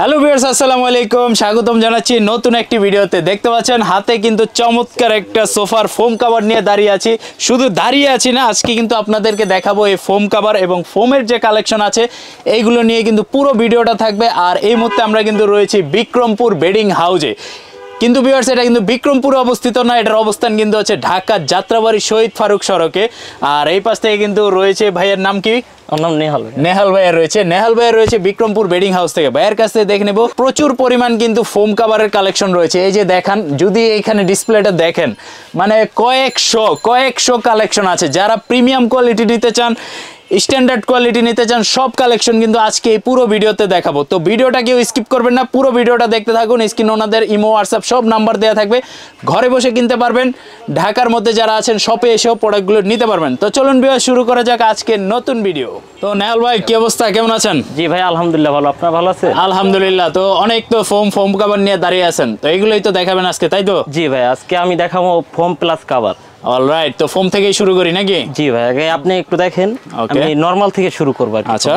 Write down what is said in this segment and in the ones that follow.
Hello viewers আসসালামু আলাইকুম। স্বাগতম জানাচ্ছি নতুন একটি ভিডিওতে। দেখতে পাচ্ছেন, হাতে কিন্তু চমৎকার একটা সোফার ফোম কাভার নিয়ে দাঁড়িয়ে আছি। শুধু দাঁড়িয়ে আছি না, আজকে কিন্তু আপনাদেরকে দেখাবো এই ফোম কাভার এবং ফোমের যে কালেকশন আছে, এইগুলো নিয়ে কিন্তু পুরো ভিডিওটা থাকবে। আর এই মুহূর্তে আমরা কিন্তু রয়েছি বিক্রমপুর বেডিং হাউজে কিন্তু ভিউয়ার্স এটা কিন্তু বিক্রমপুরে অবস্থিত না এটার অবস্থান কিন্তু হচ্ছে ঢাকা যাত্রাবাড়ি শহীদ ফারুক সড়কে। আর এই পাশ থেকে কিন্তু রয়েছে ভাইয়ের নাম কি? নাম নেহাল নেহাল ভাইয়া রয়েছে। নেহাল ভাইয়া রয়েছে বিক্রমপুর বেডিং হাউস থেকে। ভাইয়ের কাছ থেকে দেখে নেব প্রচুর পরিমাণ কিন্তু ফোম কাভারের কালেকশন রয়েছে। এই যে দেখান যদি এইখানে ডিসপ্লেটা দেখেন মানে কয়েকশো কয়েকশো কালেকশন আছে। যারা প্রিমিয়াম কোয়ালিটি নিতে চান স্ট্যান্ডার্ড কোয়ালিটি নিতে চান সব কালেকশন কিন্তু আজকে এই পুরো ভিডিওতে দেখাবো। তো ভিডিওটা কেউ স্কিপ করবেন না পুরো ভিডিওটা দেখতে থাকুন স্ক্রিন ওনাদের ইমো হোয়াটসঅ্যাপ সব নাম্বার দেওয়া থাকবে। ঘরে বসে কিনতে পারবেন ঢাকার মধ্যে যারা আছেন শপে এসেও প্রোডাক্টগুলো নিতে পারবেন। তো চলুন ভিডিও শুরু করা যাক আজকে নতুন ভিডিও তো নেহাল ভাই কি অবস্থা? কেমন আছেন? জি ভাই আলহামদুলিল্লাহ ভালো। আপনার ভালো আছে আলহামদুলিল্লাহ। তো অনেক তো ফোম ফোম কাভার নিয়ে দাঁড়িয়ে আছেন। তো এগুলোই তো দেখাবেন আজকে তাই তো? জি ভাই আজকে আমি দেখাবো ফোম প্লাস কাভার অলরাইট তো ফোম থেকেই শুরু করি নাকি? জি ভাই আগে আপনি একটু দেখেন আমি নরমাল থেকে শুরু করব আচ্ছা।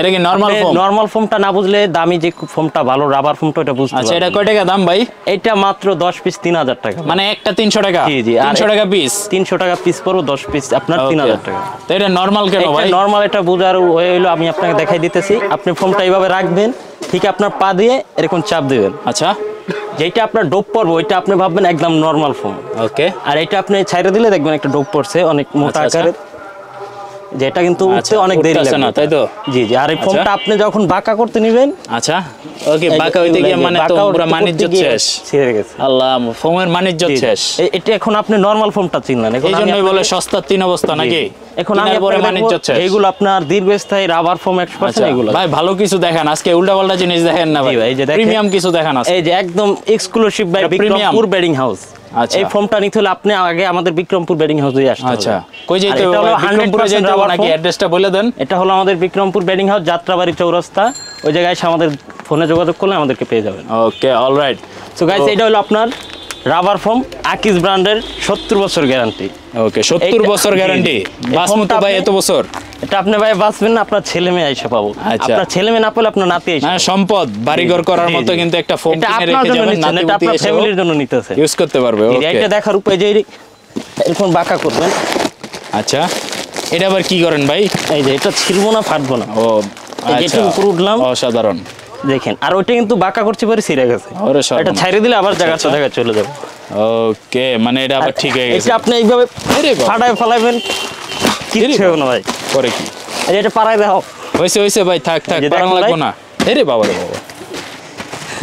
এটা কি নর্মাল ফোম? নরমাল ফোমটা না বুঝলে দামি যে ফোমটা ভালো রাবার ফোমটা ওটা বুঝতে আচ্ছা এটা কয় টাকা দাম ভাই? এটা মাত্র দশ পিস তিন হাজার টাকা মানে একটা তিনশো টাকা? জি, জি, আর তিনশো টাকা পিস তিনশো টাকা পিস পড়ো দশ পিস আপনার তিন হাজার টাকা। তো এটা নর্মাল কেন ভাই? নর্মাল এটা বোঝার ওয়ে হইল আমি আপনাকে দেখাই দিতেছি। আপনি ফোমটা এইভাবে রাখবেন ঠিক আপনার পা দিয়ে এরকম চাপ দিবেন। আচ্ছা। যেটা আপনার ডোপ পড়ব ওইটা আপনি ভাববেন একদম নর্মাল ফোম ওকে আর এটা আপনি ছাইরে দিলে দেখবেন একটা ডোপ পড়ছে অনেক মোটা আচ্ছা, আচ্ছা। আকারের। যেটা কিন্তু উঠতে আচ্ছা, অনেক দেরি লাগবে না, তাই তো? জি জি আর এই আচ্ছা। ফোনটা আপনি যখন বাঁকা করতে নেবেন আচ্ছা ওকে বাঁকা হইতে গিয়ে মানে তো পুরো মানিজ্য শেষ। ছিঁড়ে গেছে। আল্লাহ ফোমের মানিজ্য। শেষ। এটা এখন আপনি নরমাল ফোনটা চিনলেন এখন এই জন্যই বলে সস্তার তিন অবস্থা নাকি? এখন আমি আপনার দীর্ঘস্থায়ী রাবার ফোম একশো আচ্ছা পার্সেন্ট এগুলো। ভাই ভালো কিছু দেখান। আজকে উল্টা পাল্টা জিনিস দেখেন না ভাই। এই যে দেখেন। প্রিমিয়াম কিছু দেখান এই যে একদম exclusive by Bikrampur bedding house আচ্ছা। এই ফোমটা নিতে হলে আপনি আগে আমাদের বিক্রমপুর বেডিং হাউসে আসতে হবে। আচ্ছা। কই এটা হবে? বিক্রমপুরে 100% হবে নাকি? অ্যাড্রেসটা বলে দেন। এটা হলো আমাদের বিক্রমপুর বেডিং হাউস যাত্রাবাড়ি চৌরাস্তা। ওই জায়গায় এসে আমাদের ফোনে যোগাযোগ করলে আমাদেরকে পেয়ে যাবেন। ওকে অলরাইট সো গাইস এটা হলো আপনার রাবার ফোম আকিস ব্র্যান্ডের সত্তর বছর গ্যারান্টি ওকে 70 বছর গ্যারান্টি। বাসমতো ভাই এত বছর? এটা আপনি ভাই বাঁচবেন না আপনার ছেলে মেয়ে এসে পাবো। আচ্ছা। আপনার ছেলে মেয়ে না পেলে আপনার নাতি এসে না সম্পদ বাড়িঘর করার মতো কিন্তু একটা এটা কিনে রেখে যাবেন নিচ্ছেন, এটা আপনার ফ্যামিলির জন্য নিতেছে। ইউজ করতে পারবে ওকে এটা দেখার উপায় যে এরকম বাঁকা করবেন। আচ্ছা। এটা আবার কি করেন ভাই? এই যে এটা ছিলবো না ফাটবো না। ও আচ্ছা। উপরে উঠলাম। অসাধারণ। দেখেন আর ওইটা কিন্তু বাঁকা করতে পারে ছিঁড়ে গেছে। এটা ছাইড়ে দিলে আবার জায়গা আচ্ছা। জায়গায় চলে যাবে। ওকে মানে এটা আবার ঠিক হয়ে গেছে। এটা আপনি এইভাবে আরে। ফাটায় ফেলাইবেন। কিচ্ছু হবে না ভাই। করে কি? যে এটা পাড়ায় দেখো হয়েছে হয়েছে ভাই থাক থাক দেখেন লাগবো। না। এরে বাবা রে বাবা।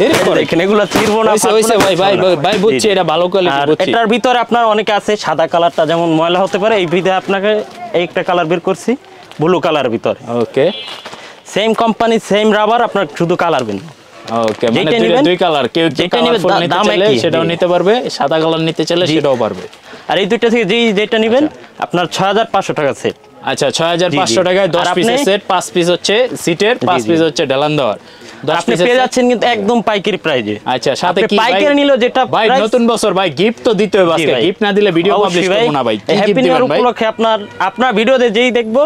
এরে করে দেখেন এগুলো চিরবো না হয়েছে ফাটবো ভাই ভাই কিচ্ছু হবে না। ভাই বুঝছি জি, জি। এটা ভালো কোয়ালিটি আর বুঝছি। এটার ভিতরে আপনার অনেকে আছে সাদা কালারটা যেমন ময়লা হতে পারে এই ভিতরে আপনাকে একটা কালার বের করছি ব্লু কালার ভিতরে। Okay. Same company same rubber আপনার শুধু কালার বেন ওকে মানে দুই কালার কেউ যেটা নিবেন, নিতে চাইলে সেটাও নিতে পারবে সাদা কালার নিতে চাইলে সেটাও পারবে। আর এই দুইটা থেকে যেই যেটা নেবেন আপনার ছয় হাজার পাঁচশো টাকা সেট আচ্ছা ছয় হাজার জি, পাঁচশো জি। টাকায় দশ আর পিসের সেট পাঁচ পিস হচ্ছে সিটের পাঁচ পিস হচ্ছে ঢালান দেওয়ার আপনি পেয়ে যাচ্ছেন কিন্তু একদম পাইকারি প্রাইজে আচ্ছা সাথে কি পাইকারি নিলেও যেটা ভাই নতুন বছর ভাই গিফট তো দিতে হবে আজকে। গিফট না দিলে ভিডিও পাবলিশ করব না ভাই। হ্যাপি নিউ উপলক্ষে আপনার আপনার ভিডিওতে যেই দেখব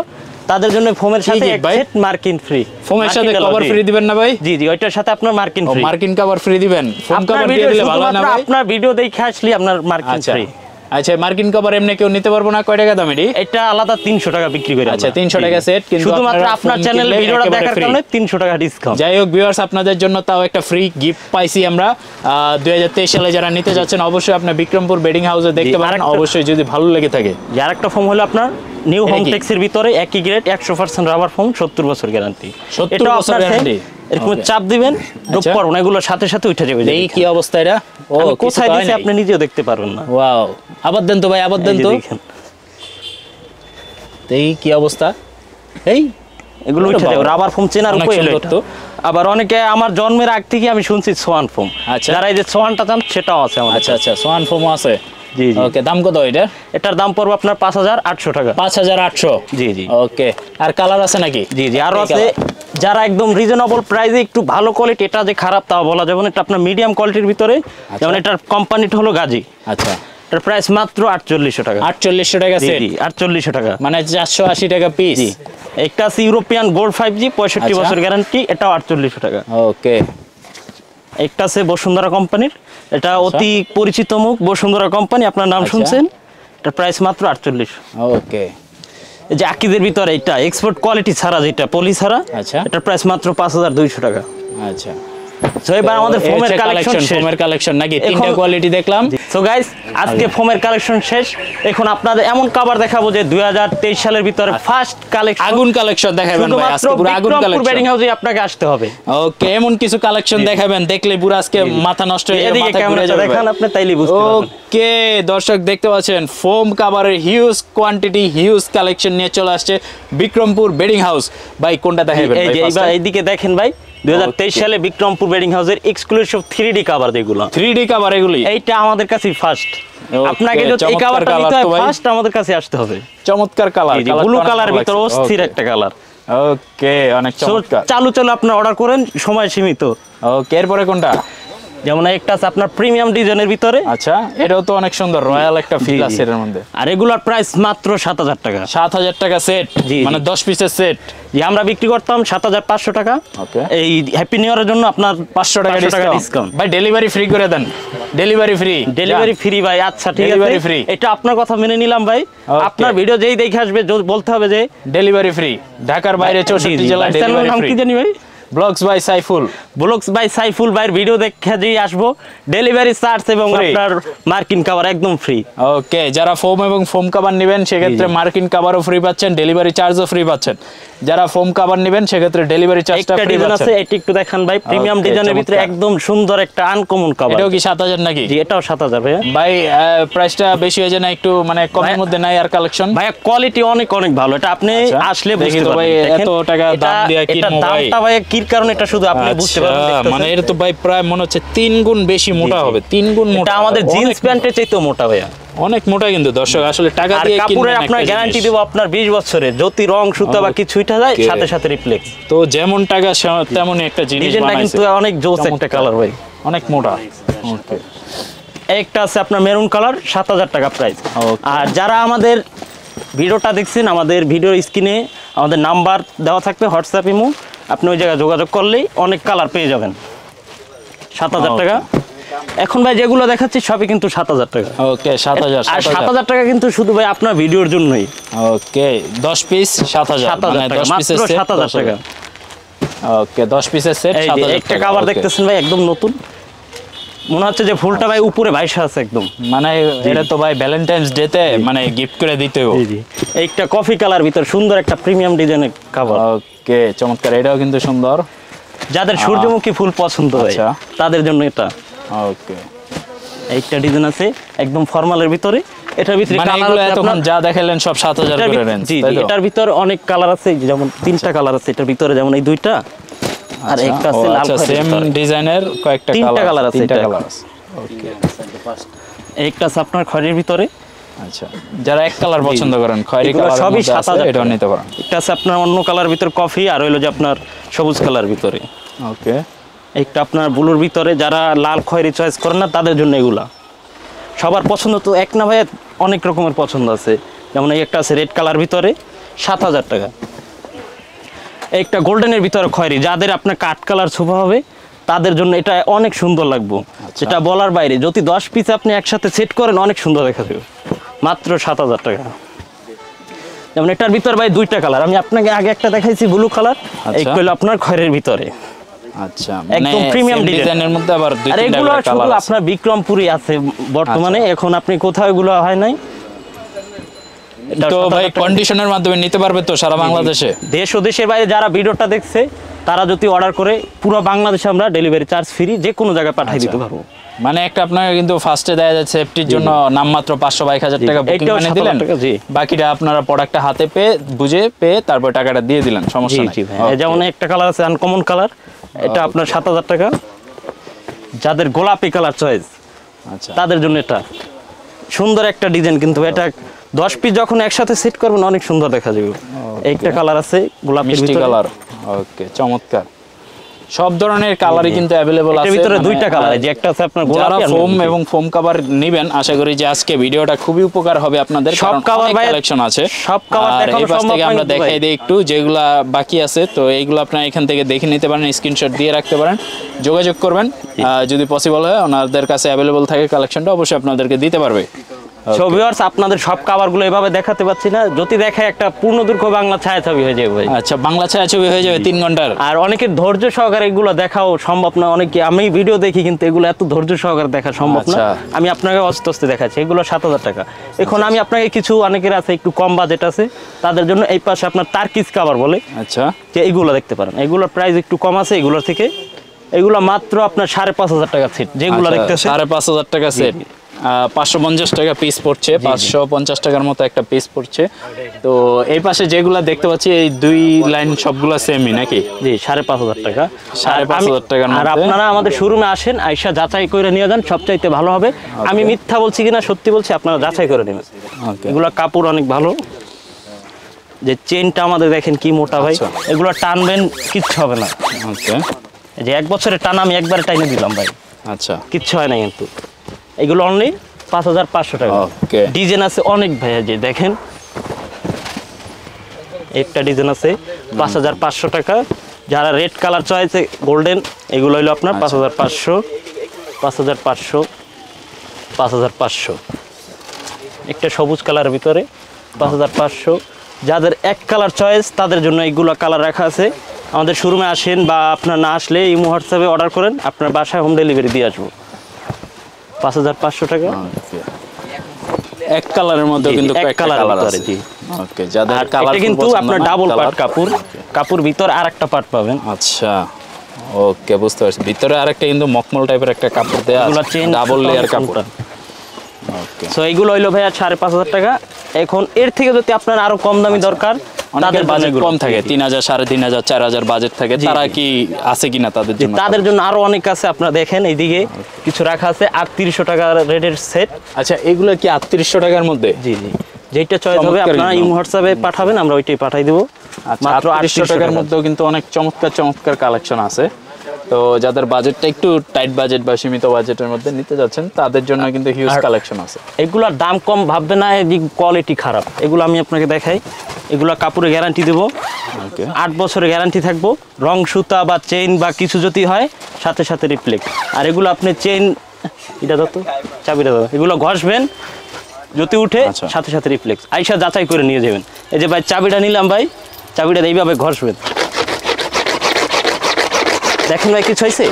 তাদের জন্য ফোমের সাথে এক? সেট মার্কিন ফ্রি। ফোমের সাথে কভার ফ্রি। দিবেন না ভাই? জি জি ওইটার সাথে আপনার মার্কিন ফ্রি মার্কিন কভার ফ্রি দিবেন। ফোম কভার দিয়ে দিলে ভালো না ভাই? আপনার ভিডিও দেখে আসলে আপনার মার্কিন আচ্ছা। ফ্রি আচ্ছা মার্কিন কভার এমনি কেউ নিতে পারব না? কয় টাকা দাম এটি? এটা আলাদা তিনশো টাকা বিক্রি করে আচ্ছা, আমরা। 300 টাকা set, কিন্তু শুধুমাত্র আপনার চ্যানেল ভিডিওটা দেখার কারণে তিনশো টাকা ডিসকাউন্ট যাই হোক ভিউয়ার্স আপনাদের জন্য তাও একটা ফ্রি গিফট পাইছি আমরা। দুই হাজার তেইশ সালে যারা নিতে যাচ্ছেন অবশ্যই আপনার বিক্রমপুর বেডিং হাউসে দেখতে পারেন। অবশ্যই যদি ভালো লেগে থাকে। যার একটা ফোন হলো আপনার নিউ হোম টেক্সের ভিতরে একই গ্রেড একশো পার্সেন্ট রাবার ফোন সত্তর বছর গ্যারান্টি 70 বছর guarantee? এরকম চাপ দিবেন ডোপ আচ্ছা। পড়ো না এগুলো সাথে সাথে উঠে যাবে এই কি অবস্থা এটা? ও কোথায়। আপনি নিজেও দেখতে পারবেন না। ওয়াও আবার দেন তো ভাই আবার দেন তো। এই কি অবস্থা? এই? এগুলো উঠে যাবে রাবার ফোম চেনার উপায় হলো তো। আবার অনেকে আমার জন্মের আগ থেকে আমি শুনছি সোয়ান ফোম আচ্ছা। যারা এই যে সোয়ানটা চান সেটাও আছে আমাদের আচ্ছা আচ্ছা সোয়ান ফোমও আছে। জি জি। ওকে দাম কত এটা? এটার দাম পড়বে আপনার পাঁচ হাজার আটশো টাকা। পাঁচ হাজার আটশো? জি জি। ওকে আর কালার আছে নাকি? জি জি আরও এই আছে? যারা একদম রিজনেবল প্রাইসে একটু ভালো কোয়ালিটি এটা যে খারাপ তাও বলা যাবে না। এটা আপনার মিডিয়াম কোয়ালিটির ভিতরে। যেমন এটার কোম্পানিটা হলো গাজী। আচ্ছা। এটার প্রাইস মাত্র আটচল্লিশশো টাকা। আটচল্লিশশো টাকা আটচল্লিশশো টাকা। মানে চারশো আশি টাকা পিস জি। একটা আছে ইউরোপিয়ান গোল্ড ফাইভ জি পঁয়ষট্টি আচ্ছা। বছর গ্যারান্টি এটাও আটচল্লিশশো টাকা। ওকে। একটা আছে বসুন্ধরা কোম্পানির এটা অতি পরিচিত মুখ বসুন্ধরা কোম্পানি আপনার নাম আচ্ছা। শুনছেন? এটা প্রাইস মাত্র আটচল্লিশ ওকে। যে আকিদের ভিতরে এটা এক্সপোর্ট কোয়ালিটি ছাড়া যেটা পলি ছাড়া আচ্ছা। এটা প্রাইস মাত্র পাঁচ হাজার দুইশো টাকা। আচ্ছা। তো এবার আমাদের ফোমের কালেকশন ফোমের কালেকশন নাকি তিনটা কোয়ালিটি দেখলাম। সো গাইস আজকে ফোমের কালেকশন শেষ। এখন আপনাদের এমন কাবার দেখাবো যে দুই সালের ভিতরে ফার্স্ট কালেকশন আগুন কালেকশন দেখাবেন ভাই আজকে পুরো আগুন ব্যাটিং হাউসে আপনাকে আসতে হবে। ওকে এমন কিছু কালেকশন দেখাবেন দেখলে পুরো আজকে মাথা নষ্ট হয়ে যাবে মাথা ঘুরে যাবে দেখান আপনি তাইলে বুঝতে পারবেন। ওকে দর্শক দেখতে পাচ্ছেন ফোম কাভারের হিউজ কোয়ান্টিটি হিউজ কালেকশন নিয়ে চলে আসছে বিক্রমপুর বেডিং হাউস ভাই কোনটা দেখাবেন এই এইদিকে দেখেন ভাই দুই সালে বিক্রমপুর বেডিং হাউসের এক্সক্লুসিভ থ্রি ডি কাভার যেগুলো থ্রি ডি এগুলি? এইটা আমাদের কাছে ফার্স্ট আপনাকে যদি এই কভারটা নিতে হয় ফার্স্ট আমাদের কাছে আসতে হবে। চমৎকার কালার ব্লু কালার ভিতর অস্থির একটা কালার ওকে অনেক চমৎকার। চালু চালু আপনি অর্ডার করেন সময় সীমিত। ওকে এরপরে কোনটা? যেমন একটা আছে আপনার প্রিমিয়াম ডিজাইনের ভিতরে। আচ্ছা এটাও তো অনেক সুন্দর রয়্যাল একটা ফিল আছে এর মধ্যে। আর এগুলার প্রাইস মাত্র সাত হাজার টাকা। সাত হাজার টাকা সেট মানে জি। দশ পিসের সেট যে আমরা বিক্রি করতাম সাত হাজার পাঁচশো টাকা। Okay. এই হ্যাপি নিউ ইয়ারের জন্য আপনার পাঁচশো টাকা ডিসকাউন্ট ভাই ডেলিভারি ফ্রি করে দেন। ডেলিভারি ফ্রি ডেলিভারি ফ্রি ভাই আচ্ছা ঠিক আছে। Free। এটা আপনার কথা মেনে নিলাম ভাই। আপনার ভিডিও যেই দেখে আসবে বলতে হবে যে ডেলিভারি ফ্রি ঢাকার বাইরে চৌষট্টি জেলায় চ্যানেলের ডেলিভারি ফ্রি কি জানি ভাই? Vlogs by Saiful vlogs by Saiful ভাইয়ের ভিডিও দেখে যেই আসব। ডেলিভারি চার্জ এবং। আপনার মার্কিন কভার একদম ফ্রি ওকে যারা ফোম এবং ফোম কভার নেবেন সেক্ষেত্রে মার্কিন কাভারও ফ্রি পাচ্ছেন ডেলিভারি চার্জও ফ্রি পাচ্ছেন। যারা ফোম কাভার নেবেন সেক্ষেত্রে ডেলিভারি চার্জটা ফ্রি ডিজাইন আছে এটি একটু দেখান ভাই প্রিমিয়াম ডিজাইনের ভিতরে একদম সুন্দর একটা আনকমন কাভার এটাও কি সাত হাজার নাকি? জি এটাও সাত হাজার ভাই প্রাইসটা বেশি হয়ে যায় না একটু মানে কমের মধ্যে নাই আর কালেকশন ভাইয়া কোয়ালিটি অনেক অনেক ভালো। এটা আপনি আচ্ছা, আসলে বুঝতে তো ভাই, পারবেন এত টাকা দাম দিয়ে এটা ভাই। দামটা কির কারণে এটা শুধু আপনি বুঝতে পারবেন আচ্ছা, মানে এটা তো ভাই প্রায় মনে হচ্ছে তিন গুণ বেশি মোটা হবে তিন গুণ মোটা এটা আমাদের জিন্স প্যান্টের চাইতেও মোটা ভাইয়া। অনেক মোটা কিন্তু দর্শক আসলে টাকা দিয়ে কিনবেন আপনার গ্যারান্টি। দেবো আপনার বিশ বছরে যদি রং সুতা বা কিছু উঠা যায় সাথে সাথে রিপ্লেক্স তো যেমন টাকা তেমনই একটা জিনিস ডিজাইনটা কিন্তু অনেক জোস একটা কালার ভাই। অনেক মোটা। ওকে একটা আছে আপনার মেরুন কালার সাত হাজার টাকা প্রাইস আর যারা আমাদের ভিডিওটা দেখছেন আমাদের ভিডিওর স্ক্রিনে আমাদের নাম্বার দেওয়া থাকবে হোয়াটসঅ্যাপ ইমো। আপনি ওই জায়গায় যোগাযোগ করলেই অনেক কালার পেয়ে যাবেন। সাত হাজার. টাকা। এখন ভাই যেগুলো দেখাচ্ছি সবই কিন্তু সাত হাজার টাকা। ওকে সাত হাজার আর সাত হাজার। টাকা কিন্তু শুধু ভাই আপনার ভিডিওর জন্যই। ওকে দশ পিস সাত হাজার। সাত হাজার মানে টাকা ওকে দশ পিসের সেট একটা কাভার দেখতেছেন ভাই একদম নতুন। মনে হচ্ছে যে ফুলটা ভাই উপরে ভাইসা আছে একদম। মানে এটা তো ভাই ভ্যালেন্টাইন্স ডে তে মানে গিফট করে দিতেও একটা কফি কালার ভিতর সুন্দর একটা প্রিমিয়াম ডিজাইনের কাভার ওকে চমৎকার। এটাও কিন্তু সুন্দর। যাদের সূর্যমুখী ফুল পছন্দ হয় আচ্ছা। তাদের জন্য এটা। ওকে একটা ডিজাইন আছে একদম ফর্মালের ভিতরে। এটার ভিতরে মানে কালার এতক্ষণ আপনার- যা দেখালেন সব সাত হাজার এটার করে ভিত- জি এটার ভিতর অনেক কালার আছে যেমন তিনটা কালার আছে এটার ভিতরে যেমন এই দুইটা আর একটা আছে লাল আচ্ছা সেম ডিজাইনের কয়েকটা তিনটা কালার আছে তিনটা কালার আছে। ওকে একটা আছে আপনার খয়েরির ভিতরে। আচ্ছা। যারা এক কালার পছন্দ করেন খয়েরি কালার সবই সবই সাত হাজার এটাও নিতে পারেন। একটা আছে আপনার অন্য কালার ভিতর কফি আর হইল যে আপনার সবুজ কালার ভিতরে। ওকে একটা আপনার ব্লুর ভিতরে যারা লাল খয়েরি চয়েস করেন না তাদের জন্য এগুলা। সবার পছন্দ তো এক না ভাই অনেক রকমের পছন্দ আছে। যেমন এই একটা আছে রেড কালার ভিতরে সাত হাজার টাকা। একটা গোল্ডেনের ভিতরে খয়েরি যাদের আপনার কাঠ কালার ছোপা হবে তাদের জন্য এটা অনেক সুন্দর লাগবে। যেটা বলার বাইরে যদি দশ পিস আপনি একসাথে সেট করেন অনেক সুন্দর দেখা যাবে। মাত্র সাত হাজার টাকা। যেমন এটার ভিতর ভাই দুইটা কালার আমি আপনাকে আগে একটা দেখাইছি ব্লু কালার এই আচ্ছা। হলো আপনার খয়েরের ভিতরে। আচ্ছা একদম premium ডিজাইনের মধ্যে আবার দুই তিনটা কালার আছে। আপনার বিক্রমপুরই আছে বর্তমানে। আচ্ছা। এখন আপনি কোথাও এগুলো হয় নাই? তো ভাই কন্ডিশনের মাধ্যমে নিতে পারবে তো সারা বাংলাদেশে। দেশ ও দেশের বাইরে যারা ভিডিওটা দেখছে তারা যদি অর্ডার করে পুরো বাংলাদেশে আমরা ডেলিভারি চার্জ ফ্রি যে কোনো জায়গায় পাঠিয়ে আচ্ছা। দিতে পারব। মানে একটা আপনাকে কিন্তু ফার্স্টে দেওয়া যাচ্ছে সেফটির জন্য নামমাত্র পাঁচশো বাইশ হাজার টাকা বুকিং মানে দিলেন। বাকিটা আপনারা প্রোডাক্টটা হাতে পেয়ে বুঝে পেয়ে তারপর টাকাটা দিয়ে দিলেন সমস্যা নেই। যেমন একটা কালার আছে আনকমন কালার এটা আপনার সাত হাজার টাকা। যাদের গোলাপি কালার চয়েস আচ্ছা। তাদের জন্য এটা। সুন্দর একটা ডিজাইন কিন্তু এটা দশ পিস যখন একসাথে সেট করবেন অনেক সুন্দর দেখা যাবে। একটা কালার আছে গোলাপি কালার ওকে চমৎকার। সব ধরনের কালারই কিন্তু অ্যাভেলেবল আছে। ভিতরে মানে, দুইটা কালার যে একটা আছে আপনার গোলাপি আর ফোম এবং ফোম কভার নেবেন আশা করি যে আজকে ভিডিওটা খুবই উপকার হবে আপনাদের সব অনেক ভাই- কালেকশন আছে। সব আর দেখানো সম্ভব থেকে আমরা দেখাই। দিই একটু যেগুলা বাকি আছে তো এইগুলো আপনারা এখান থেকে দেখে নিতে পারেন স্ক্রিনশট দিয়ে রাখতে পারেন যোগাযোগ করবেন। যদি পসিবল হয় ওনাদের কাছে অ্যাভেলেবল থাকে কালেকশনটা অবশ্যই আপনাদেরকে দিতে পারবে। So viewers, আপনাদের সব কাভারগুলো এভাবে দেখাতে পাচ্ছি না। যদি দেখায় একটা পূর্ণ বাংলা ছায়াছবি হয়ে যাবে আচ্ছা বাংলা ছায়াছবি হয়ে যাবে তিন ঘণ্টার। আর অনেকের ধৈর্য সহকারে এগুলো দেখাও সম্ভব না। অনেকে আমি ভিডিও দেখি কিন্তু এগুলো এত ধৈর্য সহকারে দেখা সম্ভব না। আচ্ছা। আমি আপনাকে আস্তে দেখাচ্ছি। এগুলো সাত হাজার টাকা। এখন আমি আপনাকে কিছু অনেকের আছে একটু কম বাজেট আছে। তাদের জন্য এই পাশে আপনার তার্কিস কাভার বলে। আচ্ছা। যে এইগুলো দেখতে পারেন। এগুলোর প্রাইস একটু কম আছে এগুলোর থেকে। এগুলো মাত্র আপনার সাড়ে পাঁচ হাজার টাকা সেট যেগুলো আচ্ছা, দেখতেছে সাড়ে পাঁচ হাজার টাকা সেট পাঁচশো পঞ্চাশ টাকা পিস পড়ছে পাঁচশো পঞ্চাশ টাকার মতো একটা পিস পড়ছে। তো এই পাশে যেগুলা দেখতে পাচ্ছি এই দুই লাইন সবগুলা সেমই নাকি? জি সাড়ে পাঁচ হাজার টাকা। সাড়ে পাঁচ হাজার টাকার আর আপনারা আমাদের শোরুমে আসেন আইসা যাচাই করে নিয়ে যান সবচাইতে ভালো হবে। আমি মিথ্যা বলছি কিনা সত্যি বলছি আপনারা যাচাই করে নেবেন। এগুলো কাপড় অনেক ভালো। যে চেনটা আমাদের দেখেন কি মোটা ভাই আচ্ছা। এগুলো টানবেন কিচ্ছু হবে না। যে এক বছরের টান আমি একবারে টাইনে দিলাম ভাই। আচ্ছা। কিচ্ছু হয় না কিন্তু। এগুলো অনলি পাঁচ হাজার পাঁচশো টাকা। ডিজাইন আছে অনেক ভাইয়া যে দেখেন। একটা ডিজাইন আছে পাঁচ হাজার পাঁচশো টাকা। যারা রেড কালার চাইছে গোল্ডেন এগুলো হইল আপনার পাঁচ হাজার পাঁচশো পাঁচ হাজার পাঁচশো পাঁচ হাজার পাঁচশো। একটা সবুজ কালারের ভিতরে পাঁচ হাজার পাঁচশো। যাদের এক কালার চয়েস তাদের জন্য এইগুলো কালার রাখা আছে। আমাদের শোরুমে আসেন বা আপনার না আসলে এই হোয়াটসঅ্যাপে অর্ডার করেন আপনার বাসায় হোম ডেলিভারি দিয়ে আসব। পাঁচ হাজার পাঁচশো টাকা। ওকে। এক কালারের মধ্যে কিন্তু এক কালার ভিতরে, আছে। জি। ওকে যাদের আর কালার এটা কিন্তু আপনার ডাবল পার্ট কাপড়। কাপড় ভিতর আরেকটা পার্ট পাবেন। আচ্ছা ওকে বুঝতে পারছি। ভিতরে আরেকটা কিন্তু মকমল টাইপের একটা কাপড় দেয়া আছে। ডাবল লেয়ার কাপড় সো এইগুলো হইল ভাইয়া সাড়ে পাঁচ হাজার টাকা। এখন এর থেকে যদি আপনার আরও কম দামি দরকার তাদের বাজেট কম থাকে তিন হাজার সাড়ে তিন হাজার চার হাজার বাজেট থাকে। তারা কি আছে কিনা তাদের জন্য? তাদের জন্য আরও অনেক আছে আপনারা দেখেন এইদিকে। কিছু রাখা আছে আটত্রিশশো টাকা রেটের সেট আচ্ছা এগুলো কি আটত্রিশশো টাকার মধ্যে? জি জি। যেটা চয়েস হবে আপনারা। হোয়াটসঅ্যাপে পাঠাবেন আমরা ওইটাই পাঠাই দেবো। আচ্ছা মাত্র আটত্রিশশো টাকার টাকার মধ্যেও কিন্তু অনেক চমৎকার চমৎকার কালেকশন আছে। তো যাদের বাজেটটা একটু টাইট বাজেট বা সীমিত বাজেটের মধ্যে নিতে যাচ্ছেন তাদের জন্য কিন্তু হিউজ কালেকশন আছে। এগুলার দাম কম ভাববে না যে কোয়ালিটি খারাপ। এগুলো আমি আপনাকে দেখাই। এগুলো কাপড়ে গ্যারান্টি দেবো। ওকে আট বছরের গ্যারান্টি থাকব। রং সুতা বা চেইন বা কিছু যদি হয় সাথে সাথে রিপ্লেক্ট আর এগুলো আপনি চেইন এটা তো চাবিটা দাও। এগুলো ঘষবেন যদি উঠে আচ্ছা। সাথে সাথে রিফ্লেক্স আইসা যাচাই করে নিয়ে যাবেন। এই যে ভাই চাবিটা নিলাম ভাই চাবিটা এইভাবে ঘষবেন। দেখেন ভাই কিছু হয়েছে?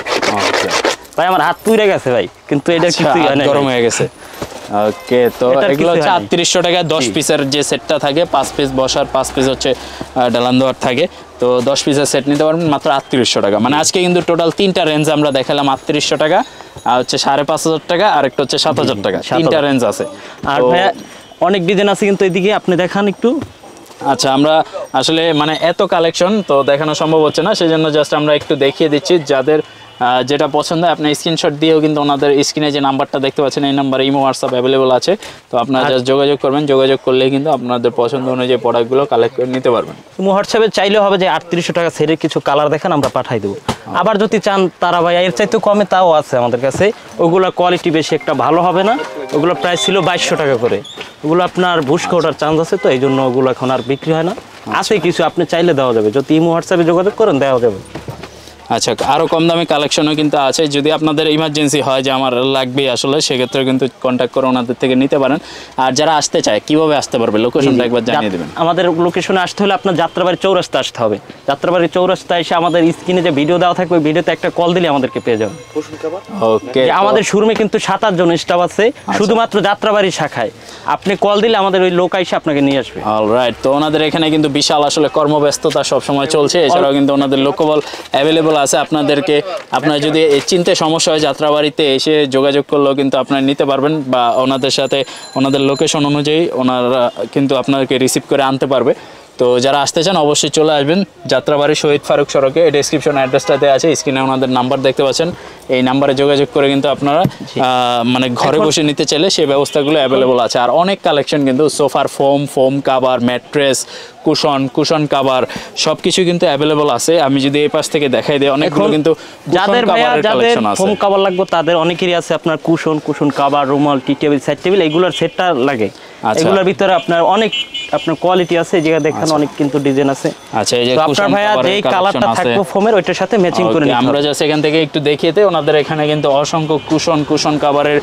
ভাই আমার হাত পুড়ে গেছে ভাই কিন্তু এটা আচ্ছা, না গরম হয়ে গেছে। ওকে তো এগুলো হচ্ছে আটত্রিশশো টাকায় দশ পিসের যে সেটটা থাকে পাঁচ পিস বসার পাঁচ পিস হচ্ছে ডালান দেওয়ার থাকে। তো দশ পিসের সেট নিতে পারবেন মাত্র আটত্রিশশো টাকা। মানে আজকে কিন্তু টোটাল তিনটা রেঞ্জ আমরা দেখালাম আটত্রিশশো টাকা আর হচ্ছে সাড়ে পাঁচ হাজার টাকা আর একটা হচ্ছে সাত হাজার টাকা। তিনটা রেঞ্জ আছে। আর ভাইয়া অনেক ডিজাইন আছে কিন্তু এদিকে আপনি দেখান একটু। আচ্ছা আমরা আসলে মানে এত কালেকশন তো দেখানো সম্ভব হচ্ছে না সেই জন্য জাস্ট আমরা একটু দেখিয়ে দিচ্ছি যাদের যেটা পছন্দ হয় আপনি স্ক্রিনশট দিয়েও কিন্তু ওনাদের স্ক্রিনে যে নাম্বারটা দেখতে পাচ্ছেন এই নাম্বারে ইমো হোয়াটসঅ্যাপ অ্যাভেলেবল আছে। তো আপনারা জাস্ট যোগাযোগ করবেন যোগাযোগ করলে কিন্তু আপনাদের পছন্দ অনুযায়ী প্রোডাক্টগুলো কালেক্ট করে নিতে পারবেন। ইমো হোয়াটসঅ্যাপে চাইলে হবে যে আটত্রিশশো টাকা সেরে কিছু কালার দেখেন আমরা পাঠাই দেবো। আবার যদি চান তারা ভাই এর চাইতে কমে তাও আছে আমাদের কাছে। ওগুলো কোয়ালিটি বেশি একটা ভালো হবে না। ওগুলো প্রাইস ছিল বাইশশো টাকা করে। ওগুলো আপনার ভুসকে ওঠার চান্স আছে তো এই জন্য ওগুলো এখন আর বিক্রি হয় না। আছে কিছু আপনি চাইলে দেওয়া যাবে। যদি ইমো হোয়াটসঅ্যাপে যোগাযোগ করেন দেওয়া যাবে। আচ্ছা আরও কম দামে কালেকশনও কিন্তু আছে। যদি আপনাদের ইমার্জেন্সি হয় যে আমার লাগবে আসলে সেক্ষেত্রে কিন্তু কন্ট্যাক্ট করে ওনাদের থেকে নিতে পারেন। আর যারা আসতে চায় কীভাবে আসতে পারবে? লোকেশনটা একবার জানিয়ে দেবেন। আমাদের লোকেশনে আসতে হলে আপনার যাত্রাবাড়ি চৌরাস্তা আসতে হবে। যাত্রাবাড়ি চৌরাস্তা এসে আমাদের স্ক্রিনে যে ভিডিও দেওয়া থাকবে ওই ভিডিওতে একটা কল দিলে আমাদেরকে পেয়ে যাবেন। ওকে আমাদের শোরুমে কিন্তু সাত আট জন স্টাফ আছে শুধুমাত্র যাত্রাবাড়ি শাখায়। আপনি কল দিলে আমাদের ওই লোক এসে আপনাকে নিয়ে আসবে। অলরাইট তো ওনাদের এখানে কিন্তু বিশাল আসলে কর্মব্যস্ততা সবসময় চলছে। এছাড়াও কিন্তু ওনাদের লোকবল অ্যাভেলেবল আছে আপনাদেরকে। আপনার যদি এই চিনতে সমস্যা হয় যাত্রাবাড়িতে এসে যোগাযোগ করলেও কিন্তু আপনারা নিতে পারবেন বা ওনাদের সাথে, ওনাদের লোকেশন অনুযায়ী ওনারা কিন্তু আপনাকে রিসিভ করে আনতে পারবে। তো যারা আসতে চান অবশ্যই চলে আসবেন। যাত্রাবাড়ি শহীদ ফারুক সড়কে। ডেসক্রিপশন অ্যাড্রেসটাতে আছে। স্ক্রিনে ওনাদের নাম্বার দেখতে পাচ্ছেন। এই নাম্বারে যোগাযোগ করে কিন্তু আপনারা মানে ঘরে বসে নিতে চাইলে সেই ব্যবস্থাগুলো অ্যাভেলেবল আছে। আর অনেক কালেকশন কিন্তু সোফার foam foam cover mattress cushion cushion cover সব কিছু কিন্তু অ্যাভেলেবল আছে। আমি যদি এই পাশ থেকে দেখাই দিই অনেকগুলো কিন্তু যাদের যাদের ফোম কাভার লাগবে তাদের অনেকেরই আছে আপনার কুশন কুশন কাভার রুমাল টি টেবিল সাইড টেবিল এগুলোর সেটটা লাগে। আচ্ছা। এগুলোর ভিতরে আপনার অনেক আপনার কোয়ালিটি আছে যেটা দেখেন অনেক কিন্তু ডিজাইন আছে। আচ্ছা এই যে আপনার ভাইয়া এই যেই কালারটা থাকবে ফোমের ওইটার সাথে ম্যাচিং করে নিতে আমরা। জাস্ট এখান থেকে একটু দেখিয়ে দেই ওনাদের এখানে কিন্তু অসংখ্য কুশন কুশন কভারের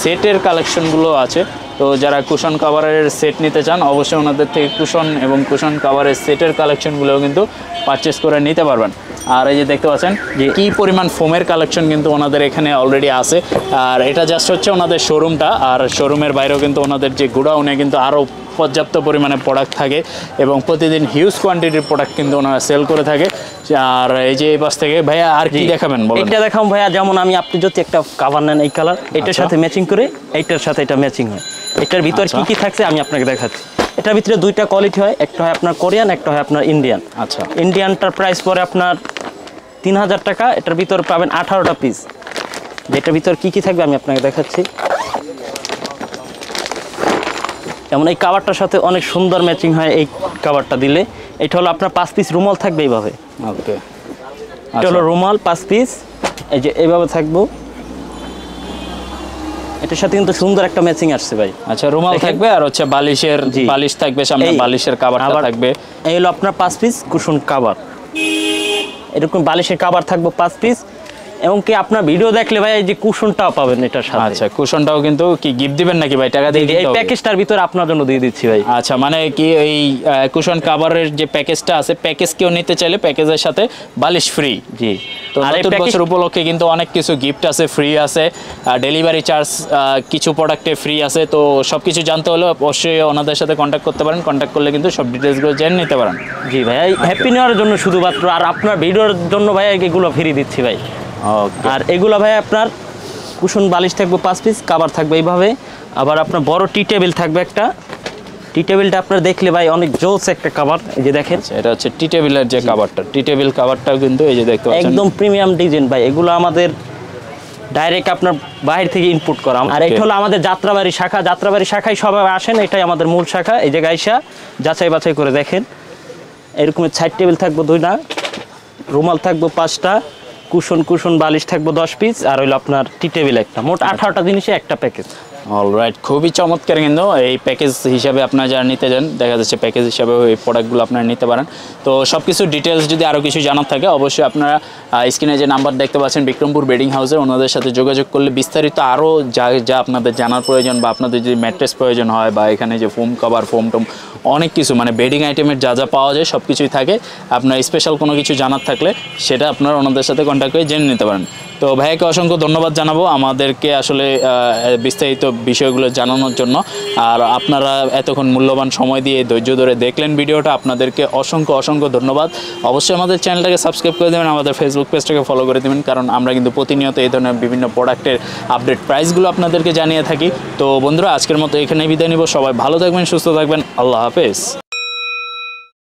সেটের কালেকশনগুলো আছে। তো যারা কুশন কাভারের সেট নিতে চান অবশ্যই ওনাদের থেকে কুশন এবং কুশন কাভারের সেটের কালেকশনগুলোও কিন্তু পারচেস করে নিতে পারবেন। আর এই যে দেখতে পাচ্ছেন যে কি পরিমাণ ফোমের কালেকশন কিন্তু ওনাদের এখানে অলরেডি আছে। আর এটা জাস্ট হচ্ছে ওনাদের শোরুমটা আর শোরুমের বাইরেও কিন্তু ওনাদের যে গোডাউনে কিন্তু আরও পর্যাপ্ত পরিমাণে প্রোডাক্ট থাকে এবং প্রতিদিন হিউজ কোয়ান্টিটির প্রোডাক্ট কিন্তু ওনারা সেল করে থাকে। আর এই যে এই পাশ থেকে ভাইয়া আর কি দেখাবেন বলেন? এটা দেখাম ভাইয়া যেমন আমি আপনি যদি একটা কাভার নেন এই কালার এটার আচ্ছা। সাথে ম্যাচিং করে এইটার সাথে এটা ম্যাচিং হয়। এটার ভিতর আচ্ছা। কি কি থাকছে আমি আপনাকে দেখাচ্ছি। এটার ভিতরে দুইটা কোয়ালিটি হয় একটা হয় আপনার কোরিয়ান একটা হয় আপনার ইন্ডিয়ান আচ্ছা। ইন্ডিয়ানটার প্রাইস পরে আপনার তিন হাজার টাকা এটার ভিতর পাবেন আঠারোটা পিস যেটার ভিতর কি কি থাকবে আমি আপনাকে দেখাচ্ছি। যেমন এই কাভারটার সাথে অনেক সুন্দর ম্যাচিং হয় এই কাভারটা দিলে। এটা হলো আপনার পাঁচ পিস রুমাল থাকবে এইভাবে। ওকে। এটা হলো রুমাল পাঁচ পিস এই যে এইভাবে থাকব। এটার সাথে কিন্তু সুন্দর একটা ম্যাচিং আসছে ভাই। আচ্ছা রুমাল থাকবে আর হচ্ছে বালিশের। বালিশ থাকবে সামনে বালিশের কাভারটা থাকবে। এই হলো আপনার পাঁচ পিস কুশন কাবার এরকম বালিশের কাবার থাকব পাঁচ পিস এবং কি আপনার ভিডিও দেখলে ভাই এই যে কুশনটাও পাবেন এটার সাথে? আচ্ছা কুশনটাও কিন্তু কি গিফট দিবেন নাকি ভাই? টাকা দিয়ে এই প্যাকেজটার ভিতরে আপনার জন্য দিয়ে দিচ্ছি ভাই। আচ্ছা মানে কি এই কুশন কাভারের যে প্যাকেজটা আছে প্যাকেজ কেউ নিতে চাইলে প্যাকেজের সাথে বালিশ ফ্রি জি। তো নতুন বছর উপলক্ষে কিন্তু অনেক কিছু গিফট আছে ফ্রি আছে। ডেলিভারি চার্জ কিছু প্রোডাক্টে ফ্রি আছে। তো সব কিছু জানতে হলে অবশ্যই ওনাদের সাথে কন্ট্যাক্ট করতে পারেন। কন্ট্যাক্ট করলে কিন্তু সব ডিটেলসগুলো জেনে নিতে পারেন। জি ভাই হ্যাপি নেওয়ার জন্য শুধুমাত্র। আর আপনার ভিডিওর জন্য ভাই এগুলো ফ্রি দিচ্ছি ভাই। আর এগুলো ভাই আপনার কুশন বালিশ থাকবে পাঁচ পিস কাবার থাকবে এইভাবে। আবার আপনার বড় টি টেবিল থাকবে একটা। টি টেবিলটা আপনার দেখলে ভাই অনেক জোস একটা কাবার এই যে দেখেন। আচ্ছা, এটা হচ্ছে টি টেবিলের যে কাভারটা টি। টেবিল কাভারটাও কিন্তু এই যে দেখতে পাচ্ছেন। একদম প্রিমিয়াম ডিজাইন ভাই এগুলো আমাদের ডাইরেক্ট আপনার বাইরে থেকে ইনপুট করা। আর. এটা হলো আমাদের যাত্রাবাড়ি শাখা। যাত্রাবাড়ি শাখায় সবাই আসেন এটাই আমাদের মূল শাখা। এই যে গাইসা যাচাই বাছাই করে দেখেন। এরকমের সাইড টেবিল থাকব দুইটা রুমাল থাকব পাঁচটা। কুশন কুশন বালিশ থাকব দশ পিস আর হইল আপনার টি টেবিল একটা। মোট আঠারোটা জিনিসে একটা প্যাকেজ অলরাইট খুবই চমৎকার কিন্তু এই প্যাকেজ হিসাবে আপনারা যারা নিতে যান দেখা যাচ্ছে প্যাকেজ হিসাবে এই প্রোডাক্টগুলো আপনারা নিতে পারেন। তো সব কিছু ডিটেলস যদি আরও কিছু জানার থাকে, অবশ্যই আপনারা স্ক্রিনে যে নাম্বার দেখতে পাচ্ছেন, বিক্রমপুর বেডিং হাউসে ওনাদের সাথে যোগাযোগ করলে বিস্তারিত আরও যা যা আপনাদের জানার প্রয়োজন বা আপনাদের যদি ম্যাট্রেস প্রয়োজন হয় বা এখানে যে ফোম কভার ফোম টোম, অনেক কিছু মানে বেডিং আইটেমের যা যা পাওয়া যায় সব কিছুই থাকে। আপনার স্পেশাল কোনো কিছু জানার থাকলে সেটা আপনারা ওনাদের সাথে কন্ট্যাক্ট করে জেনে নিতে পারেন। তো ভাইয়াকে অসংখ্য ধন্যবাদ জানাব। আমাদেরকে আসলে বিস্তারিত বিষয়গুলো জানানোর জন্য। আর আপনারা এতক্ষণ মূল্যবান সময় দিয়ে ধৈর্য ধরে দেখলেন ভিডিওটা, আপনাদেরকে অসংখ্য অসংখ্য ধন্যবাদ। অবশ্যই আমাদের চ্যানেলটাকে সাবস্ক্রাইব করে দেবেন, আমাদের ফেসবুক পেজটাকে ফলো করে দেবেন, কারণ আমরা কিন্তু প্রতিনিয়ত এই ধরনের বিভিন্ন প্রোডাক্টের আপডেট প্রাইসগুলো আপনাদেরকে জানিয়ে থাকি। তো বন্ধুরা, আজকের মতো এখানে বিদায় নিব। সবাই ভালো থাকবেন, সুস্থ থাকবেন। আল্লাহ হাফেজ।